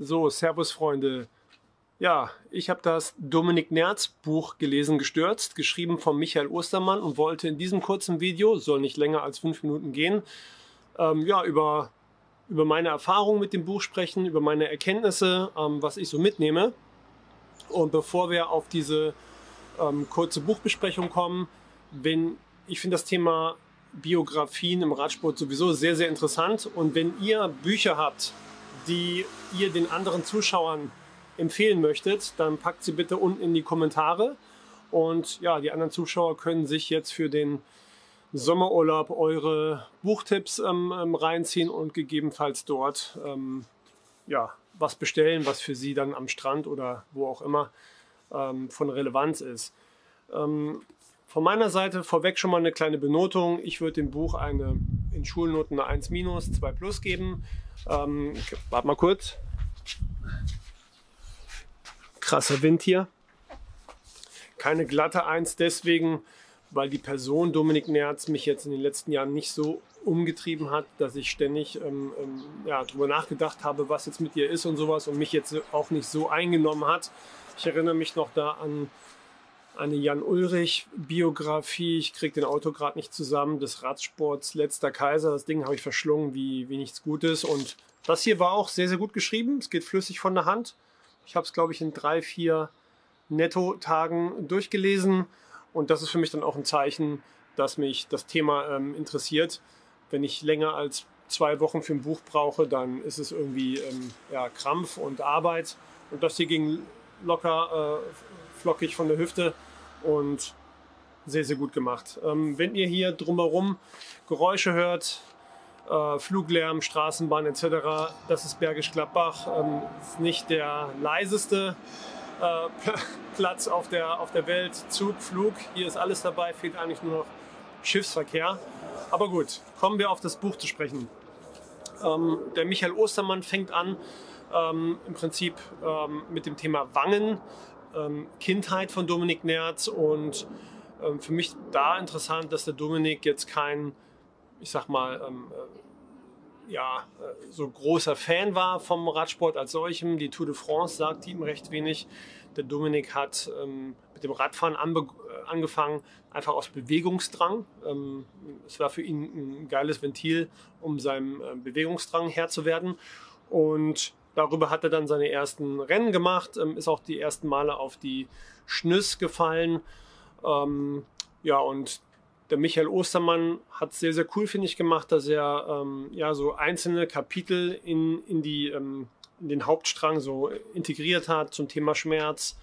So, Servus Freunde. Ja, ich habe das Dominik Nerz Buch gelesen, gestürzt, geschrieben von Michael Ostermann und wollte in diesem kurzen Video, soll nicht länger als fünf Minuten gehen, ähm, ja, über, über meine Erfahrungen mit dem Buch sprechen, über meine Erkenntnisse, ähm, was ich so mitnehme. Und bevor wir auf diese ähm, kurze Buchbesprechung kommen, wenn ich finde das Thema Biografien im Radsport sowieso sehr, sehr interessant. Und wenn ihr Bücher habt, die ihr den anderen Zuschauern empfehlen möchtet, dann packt sie bitte unten in die Kommentare. Und ja, die anderen Zuschauer können sich jetzt für den Sommerurlaub eure Buchtipps ähm, ähm, reinziehen und gegebenenfalls dort ähm, ja, was bestellen, was für sie dann am Strand oder wo auch immer ähm, von Relevanz ist. Ähm, von meiner Seite vorweg schon mal eine kleine Benotung. Ich würde dem Buch eine in Schulnoten eine 1 minus, 2 plus geben. Ähm, warte mal kurz. Krasser Wind hier. Keine glatte 1 deswegen, weil die Person Dominik Nerz mich jetzt in den letzten Jahren nicht so umgetrieben hat, dass ich ständig ähm, ähm, ja, darüber nachgedacht habe, was jetzt mit ihr ist und sowas und mich jetzt auch nicht so eingenommen hat. Ich erinnere mich noch da an eine Jan Ulrich Biografie. Ich kriege den Auto gerade nicht zusammen. Des Radsports letzter Kaiser. Das Ding habe ich verschlungen wie, wie nichts Gutes. Und das hier war auch sehr, sehr gut geschrieben. Es geht flüssig von der Hand. Ich habe es, glaube ich, in drei, vier Netto-Tagen durchgelesen. Und das ist für mich dann auch ein Zeichen, dass mich das Thema ähm, interessiert. Wenn ich länger als zwei Wochen für ein Buch brauche, dann ist es irgendwie ähm, ja, Krampf und Arbeit. Und das hier ging locker, äh, flockig von der Hüfte und sehr, sehr gut gemacht. Ähm, wenn ihr hier drumherum Geräusche hört, äh, Fluglärm, Straßenbahn etc., das ist Bergisch Gladbach. Ähm, ist nicht der leiseste äh, Platz auf der, auf der Welt. Zug, Flug, hier ist alles dabei, fehlt eigentlich nur noch Schiffsverkehr. Aber gut, kommen wir auf das Buch zu sprechen. Ähm, der Michael Ostermann fängt an, ähm, im Prinzip ähm, mit dem Thema Wangen Kindheit von Dominik Nerz und ähm, für mich da interessant, dass der Dominik jetzt kein, ich sag mal, ähm, äh, ja, äh, so großer Fan war vom Radsport als solchem. Die Tour de France sagt ihm recht wenig. Der Dominik hat ähm, mit dem Radfahren äh, angefangen, einfach aus Bewegungsdrang. Ähm, es war für ihn ein geiles Ventil, um seinem äh, Bewegungsdrang Herr zu werden. Und Darüber hat er dann seine ersten Rennen gemacht, ähm, ist auch die ersten Male auf die Schnüss gefallen. Ähm, ja, und der Michael Ostermann hat es sehr, sehr cool, finde ich, gemacht, dass er ähm, ja so einzelne Kapitel in, in, die, ähm, in den Hauptstrang so integriert hat zum Thema Schmerz.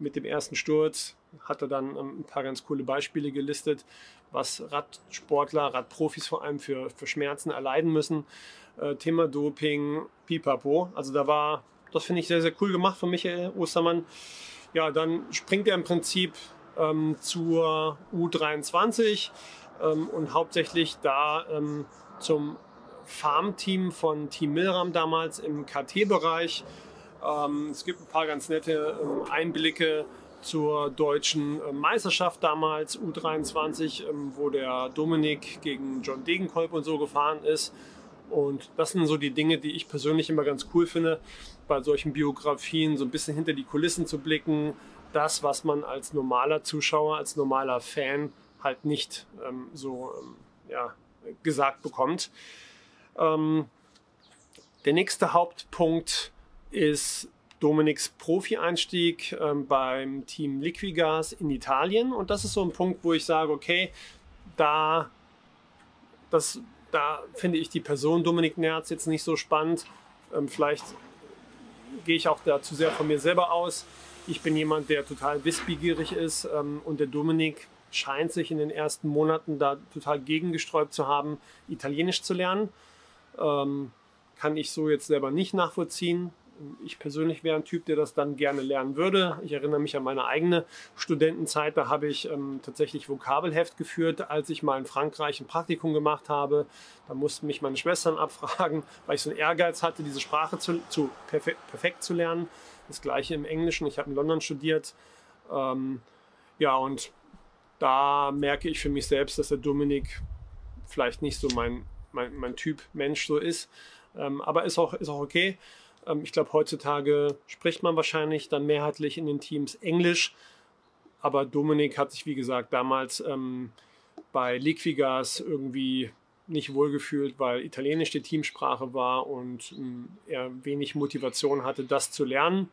Mit dem ersten Sturz hat er dann ähm, ein paar ganz coole Beispiele gelistet, was Radsportler, Radprofis vor allem für, für Schmerzen erleiden müssen. Äh, Thema Doping, pipapo. Also da war, das finde ich sehr, sehr cool gemacht von Michael Ostermann. Ja, dann springt er im Prinzip ähm, zur U23 ähm, und hauptsächlich da ähm, zum Farmteam von Team Milram damals im KT-Bereich. Ähm, es gibt ein paar ganz nette ähm, Einblicke zur deutschen äh, Meisterschaft damals, U23, ähm, wo der Dominik gegen John Degenkolb und so gefahren ist. Und das sind so die Dinge, die ich persönlich immer ganz cool finde, bei solchen Biografien so ein bisschen hinter die Kulissen zu blicken. Das, was man als normaler Zuschauer, als normaler Fan halt nicht ähm, so ähm, ja, gesagt bekommt. Ähm, der nächste Hauptpunkt ist Dominiks Profi-Einstieg ähm, beim Team Liquigas in Italien. Und das ist so ein Punkt, wo ich sage, okay, da das da finde ich die Person Dominik Nerz jetzt nicht so spannend. Ähm, vielleicht gehe ich auch da zu sehr von mir selber aus. Ich bin jemand, der total wissbegierig ist ähm, und der Dominik scheint sich in den ersten Monaten da total gegengesträubt zu haben, Italienisch zu lernen. Ähm, kann ich so jetzt selber nicht nachvollziehen ich persönlich wäre ein Typ, der das dann gerne lernen würde. Ich erinnere mich an meine eigene Studentenzeit. Da habe ich ähm, tatsächlich Vokabelheft geführt, als ich mal in Frankreich ein Praktikum gemacht habe. Da mussten mich meine Schwestern abfragen, weil ich so einen Ehrgeiz hatte, diese Sprache zu, zu perfekt, perfekt, zu lernen. Das gleiche im Englischen. Ich habe in London studiert. Ähm, ja, und da merke ich für mich selbst, dass der Dominik vielleicht nicht so mein, mein, mein Typ Mensch so ist. Ähm, aber ist auch, ist auch okay. Ähm, ich glaube, heutzutage spricht man wahrscheinlich dann mehrheitlich in den Teams Englisch. Aber Dominik hat sich, wie gesagt, damals ähm, bei Liquigas irgendwie nicht wohlgefühlt, weil Italienisch die Teamsprache war und ähm, er wenig Motivation hatte, das zu lernen.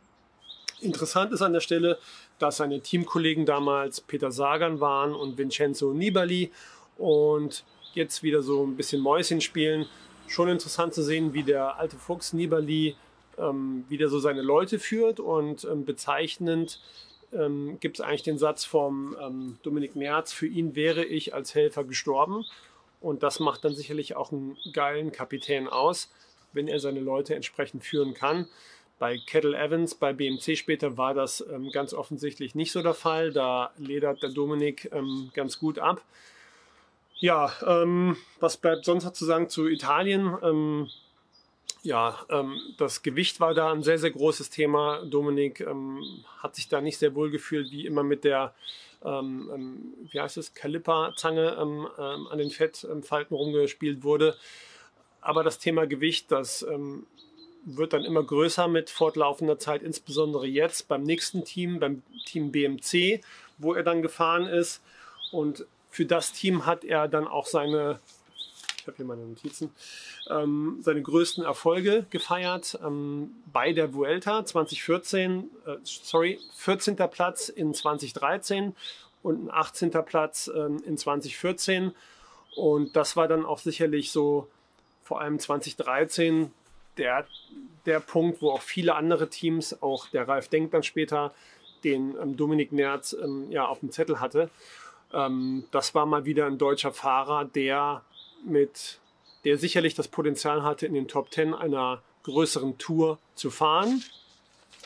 Interessant ist an der Stelle, dass seine Teamkollegen damals Peter Sagan waren und Vincenzo Nibali und jetzt wieder so ein bisschen Mäuschen spielen. Schon interessant zu sehen, wie der alte Fuchs Nibali ähm, wieder so seine Leute führt und ähm, bezeichnend ähm, gibt es eigentlich den Satz vom ähm, Dominik Merz, für ihn wäre ich als Helfer gestorben. Und das macht dann sicherlich auch einen geilen Kapitän aus, wenn er seine Leute entsprechend führen kann. Bei Kettle Evans, bei BMC später war das ähm, ganz offensichtlich nicht so der Fall. Da ledert der Dominik ähm, ganz gut ab. Ja, ähm, was bleibt sonst noch zu sagen zu Italien? Ja, ähm, das Gewicht war da ein sehr, sehr großes Thema. Dominik ähm, hat sich da nicht sehr wohl gefühlt, wie immer mit der, ähm, ähm wie heißt es, Kalippa-Zange ähm, ähm, an den Fettfalten rumgespielt wurde. Aber das Thema Gewicht, das wird dann immer größer mit fortlaufender Zeit, insbesondere jetzt beim nächsten Team, beim Team BMC, wo er dann gefahren ist. Und für das Team hat er dann auch seine ich habe hier meine Notizen, ähm, seine größten Erfolge gefeiert ähm, bei der Vuelta 2014, äh, sorry, 14. Platz in 2013 und ein 18. Platz ähm, in 2014. Und das war dann auch sicherlich so, vor allem 2013, der, der Punkt, wo auch viele andere Teams, auch der Ralf Denk dann später, den ähm, Dominik Nerz ähm, ja, auf dem Zettel hatte. Ähm, das war mal wieder ein deutscher Fahrer, der mit der sicherlich das Potenzial hatte, in den Top 10 einer größeren Tour zu fahren.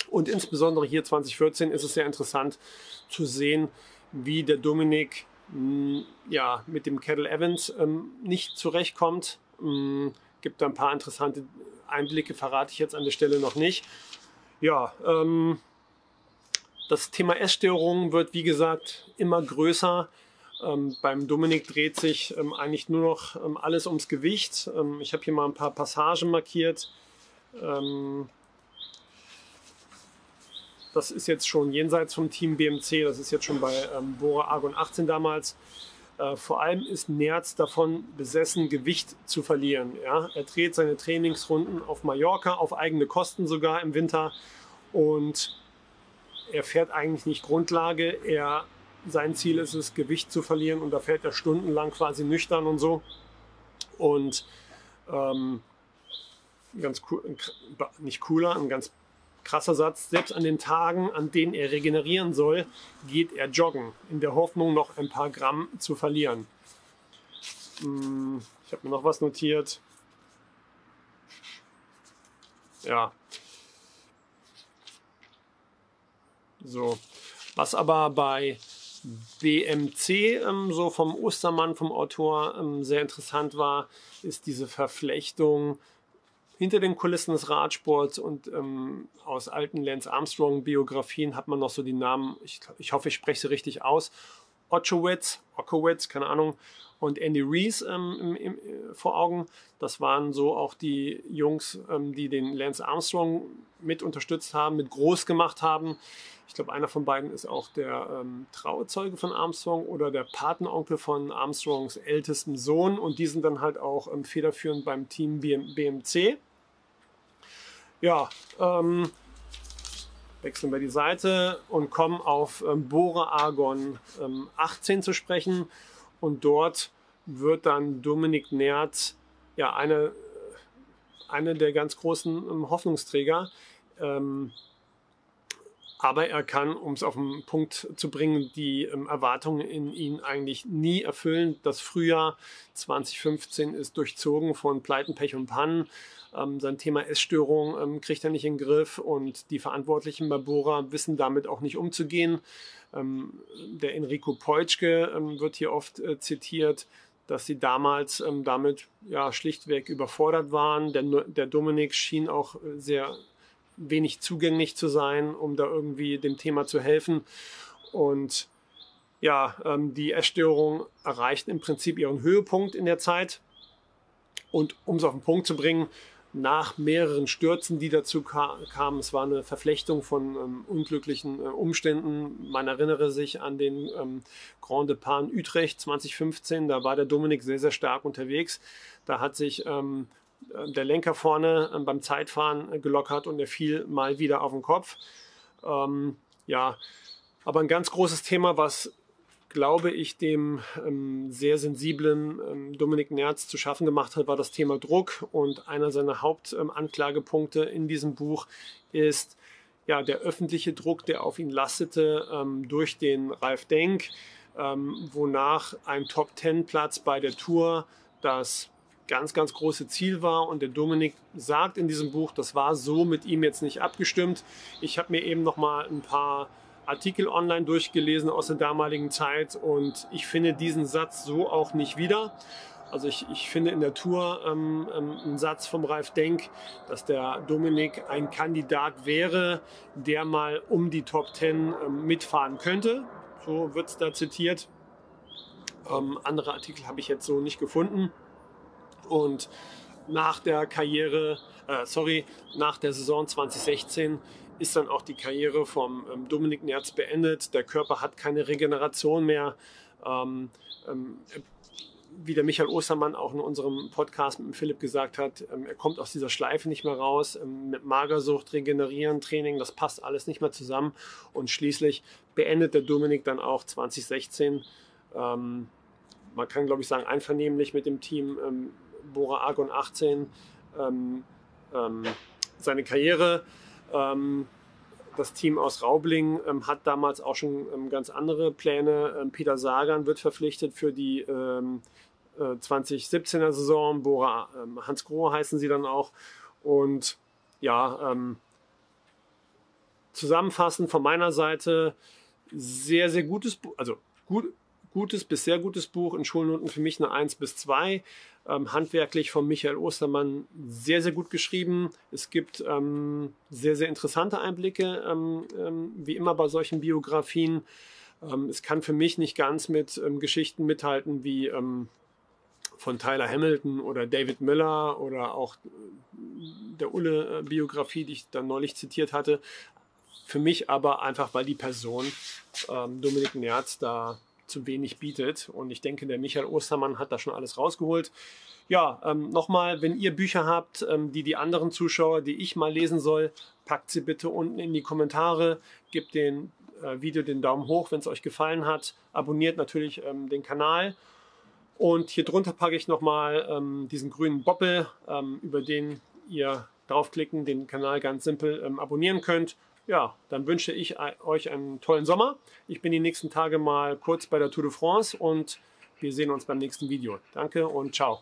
Und insbesondere hier 2014 ist es sehr interessant zu sehen, wie der Dominik mh, ja, mit dem Kettle Evans ähm, nicht zurechtkommt. Mh, gibt da ein paar interessante Einblicke, verrate ich jetzt an der Stelle noch nicht. Ja, ähm, das Thema Essstörungen wird, wie gesagt, immer größer. Ähm, beim Dominik dreht sich ähm, eigentlich nur noch ähm, alles ums Gewicht. Ähm, ich habe hier mal ein paar Passagen markiert. Ähm, das ist jetzt schon jenseits vom Team BMC, das ist jetzt schon bei ähm, Bora Argon 18 damals. Äh, vor allem ist Nerz davon besessen, Gewicht zu verlieren. Ja? Er dreht seine Trainingsrunden auf Mallorca, auf eigene Kosten sogar im Winter. Und er fährt eigentlich nicht Grundlage. Er sein Ziel ist es, Gewicht zu verlieren und da fährt er stundenlang quasi nüchtern und so. Und ähm, ganz cool, nicht cooler, ein ganz krasser Satz, selbst an den Tagen, an denen er regenerieren soll, geht er joggen, in der Hoffnung, noch ein paar Gramm zu verlieren. Hm, ich habe mir noch was notiert. Ja. So. Was aber bei BMC, ähm, so vom Ostermann, vom Autor, ähm, sehr interessant war, ist diese Verflechtung hinter den Kulissen des Radsports und ähm, aus alten Lance Armstrong-Biografien hat man noch so die Namen, ich, ich hoffe, ich spreche sie richtig aus, Ochowitz, Okowitz, keine Ahnung, und Andy Reese ähm, im, im, vor Augen. Das waren so auch die Jungs, ähm, die den Lance Armstrong mit unterstützt haben, mit groß gemacht haben. Ich glaube, einer von beiden ist auch der ähm, Trauzeuge von Armstrong oder der Patenonkel von Armstrongs ältestem Sohn. Und die sind dann halt auch ähm, federführend beim Team BM BMC. Ja, ähm, wechseln wir die Seite und kommen auf ähm, Bora Argon 18 ähm, zu sprechen. Und dort wird dann Dominik Nerz ja eine, eine der ganz großen ähm, Hoffnungsträger. Ähm, aber er kann, um es auf den Punkt zu bringen, die ähm, Erwartungen in ihn eigentlich nie erfüllen. Das Frühjahr 2015 ist durchzogen von Pleiten, Pech und Pannen. Ähm, sein Thema Essstörung ähm, kriegt er nicht in den Griff und die Verantwortlichen bei Bora wissen damit auch nicht umzugehen. Ähm, der Enrico Peutschke ähm, wird hier oft äh, zitiert, dass sie damals ähm, damit ja schlichtweg überfordert waren. Der, der Dominik schien auch äh, sehr wenig zugänglich zu sein, um da irgendwie dem Thema zu helfen. Und ja, ähm, die Essstörung erreicht im Prinzip ihren Höhepunkt in der Zeit. Und um es auf den Punkt zu bringen, nach mehreren Stürzen, die dazu kamen. Es war eine Verflechtung von ähm, unglücklichen äh, Umständen. Man erinnere sich an den ähm, Grand Depart Utrecht 2015. Da war der Dominik sehr, sehr stark unterwegs. Da hat sich ähm, äh, der Lenker vorne ähm, beim Zeitfahren äh, gelockert und er fiel mal wieder auf den Kopf. Ähm, ja, aber ein ganz großes Thema, was glaube ich, dem ähm, sehr sensiblen ähm, Dominik Nerz zu schaffen gemacht hat, war das Thema Druck. Und einer seiner Hauptanklagepunkte ähm, in diesem Buch ist ja, der öffentliche Druck, der auf ihn lastete ähm, durch den Ralf Denk, ähm, wonach ein Top-10-Platz bei der Tour das ganz, ganz große Ziel war. Und der Dominik sagt in diesem Buch, das war so mit ihm jetzt nicht abgestimmt. Ich habe mir eben noch mal ein paar Artikel online durchgelesen aus der damaligen Zeit und ich finde diesen Satz so auch nicht wieder. Also ich, ich finde in der Tour ähm, ähm, einen Satz vom Ralf Denk, dass der Dominik ein Kandidat wäre, der mal um die Top Ten ähm, mitfahren könnte. So wird es da zitiert. Ähm, andere Artikel habe ich jetzt so nicht gefunden. Und nach der Karriere, äh, sorry, nach der Saison 2016 ist dann auch die Karriere vom ähm, Dominik Nerz beendet. Der Körper hat keine Regeneration mehr. Ähm, ähm, wie der Michael Ostermann auch in unserem Podcast mit Philipp gesagt hat, ähm, er kommt aus dieser Schleife nicht mehr raus. Ähm, mit Magersucht, Regenerieren, Training, das passt alles nicht mehr zusammen. Und schließlich beendet der Dominik dann auch 2016, ähm, man kann glaube ich sagen, einvernehmlich mit dem Team Bora Argon 18 seine Karriere. Ähm, das Team aus Raubling ähm, hat damals auch schon ähm, ganz andere Pläne. Ähm, Peter Sagan wird verpflichtet für die ähm, äh, 2017er Saison. Bora ähm, Hans Grohe heißen sie dann auch. Und ja, ähm, zusammenfassend von meiner Seite sehr, sehr gutes also gut, gutes bis sehr gutes Buch, in Schulnoten für mich eine 1 bis 2. Ähm, handwerklich von Michael Ostermann sehr, sehr gut geschrieben. Es gibt ähm, sehr, sehr interessante Einblicke, ähm, ähm wie immer bei solchen Biografien. Ähm, es kann für mich nicht ganz mit ähm, Geschichten mithalten wie von Tyler Hamilton oder David Miller oder auch äh, der Ulle-Biografie, die ich dann neulich zitiert hatte. Für mich aber einfach, weil die Person Dominik Nerz da zu wenig bietet. Und ich denke, der Michael Ostermann hat da schon alles rausgeholt. Ja, ähm, nochmal, wenn ihr Bücher habt, ähm, die die anderen Zuschauer, die ich mal lesen soll, packt sie bitte unten in die Kommentare, gebt dem äh, Video den Daumen hoch, wenn es euch gefallen hat. Abonniert natürlich ähm, den Kanal. Und hier drunter packe ich nochmal ähm, diesen grünen Boppel, ähm, über den ihr draufklicken, den Kanal ganz simpel ähm, abonnieren könnt ja, dann wünsche ich euch einen tollen Sommer. Ich bin die nächsten Tage mal kurz bei der Tour de France und wir sehen uns beim nächsten Video. Danke und ciao.